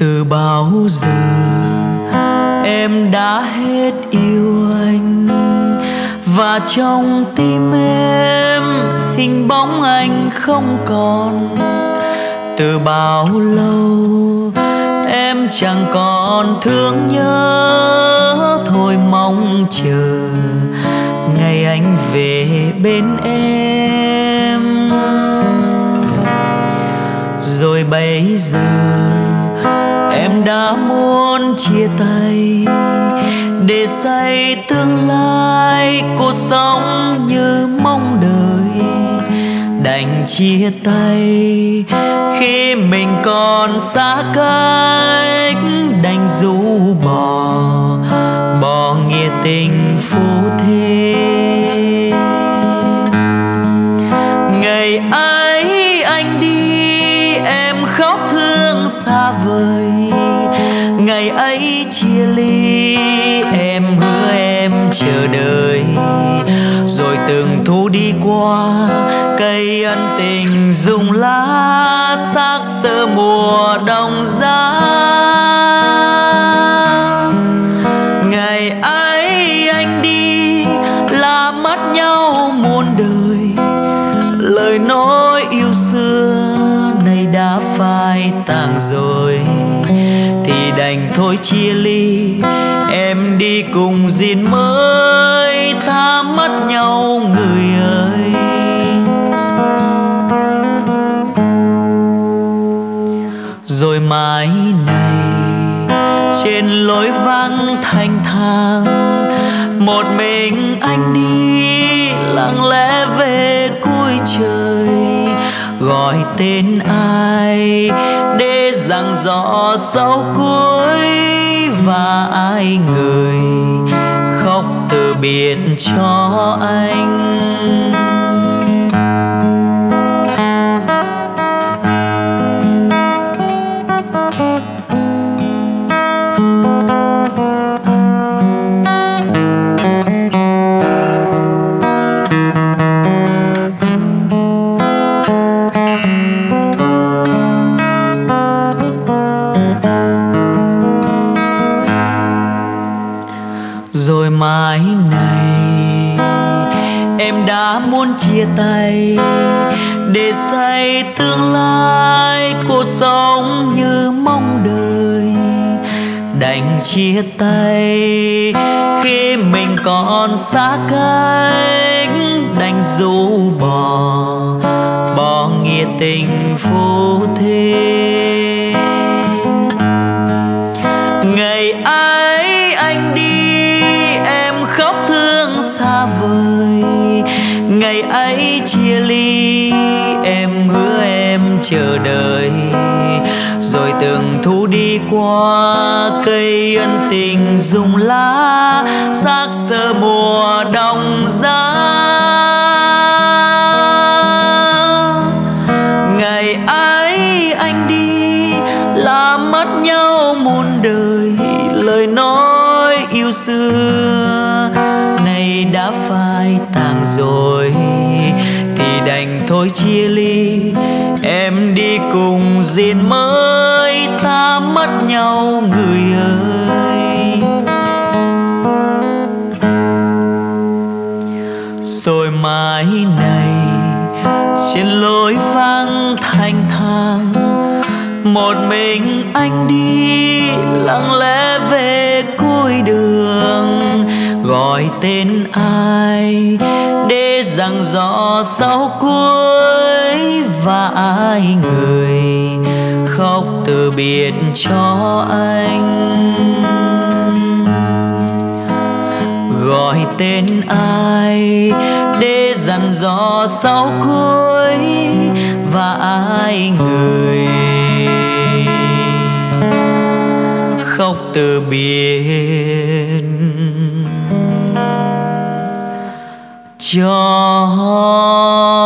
từ bao giờ em đã hết yêu anh? Và trong tim em, hình bóng anh không còn. Từ bao lâu em chẳng còn thương nhớ? Thôi mong chờ ngày anh về bên em. Rồi bây giờ em đã muốn chia tay để xây tương lai cuộc sống như mong đợi. Đành chia tay khi mình còn xa cách, đành rũ bỏ bỏ nghĩa tình phú thế xa vời. Ngày ấy chia ly, em hứa em chờ đợi. Rồi từng thu đi qua, cây ân tình rụng lá xác sơ mùa đông giá. Ngày ấy anh đi, là mất nhau phai rồi thì đành thôi chia ly. Em đi cùng gìn mới ta mất nhau người ơi. Rồi mai này, trên lối vắng thanh thang, một mình anh đi, lặng lẽ về cuối trời gọi tên ai để rằng rõ sau cuối và ai người khóc từ biệt cho anh? Chia tay để xây tương lai cuộc sống như mong đợi. Đành chia tay khi mình còn xa cách, đành rũ bỏ bỏ nghĩa tình phu thê. Chia ly, em hứa em chờ đợi. Rồi từng thu đi qua cây ân tình rụng lá, xác sơ mùa đông giá. Ngày ấy anh đi, là mất nhau muôn đời, lời nói yêu xưa. Nay đã phai tàn rồi thôi chia ly. Em đi cùng gìn mới, ta mất nhau, người ơi. Rồi mai này, trên lối vắng thanh thang, một mình anh đi, lặng lẽ về cuối gọi tên ai để rằng rõ sau cuối và ai người khóc từ biệt cho anh. Gọi tên ai để dặn dò sau cuối và ai người khóc từ biệt. 家。